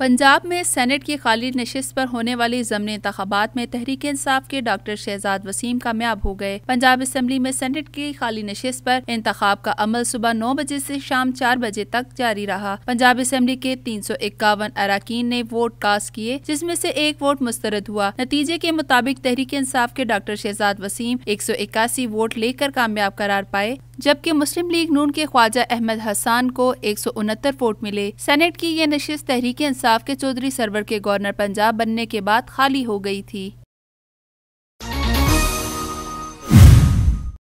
पंजाब में सेनेट की खाली नशस्त पर होने वाली जमनी इंतबात में तहरीक इंसाफ के डॉक्टर शहजाद वसीम कामयाब हो गए। पंजाब असम्बली में सेनेट की खाली नशस्त पर इंतखाब का अमल सुबह नौ बजे से शाम चार बजे तक जारी रहा। पंजाब असम्बली के तीन सौ इक्यावन अरकान ने वोट कास्ट किए, जिसमें से एक वोट मुस्तरद हुआ। नतीजे के मुताबिक तहरीक इंसाफ के डॉक्टर शहजाद वसीम एक सौ इक्यासी वोट लेकर कामयाब करार पाए, जबकि मुस्लिम लीग नून के ख्वाजा अहमद हसान को एक सौ उनहत्तर वोट मिले। सेनेट की ये नशस्त तहरीक इंसाफ के चौधरी सरवर के गवर्नर पंजाब बनने के बाद खाली हो गई थी।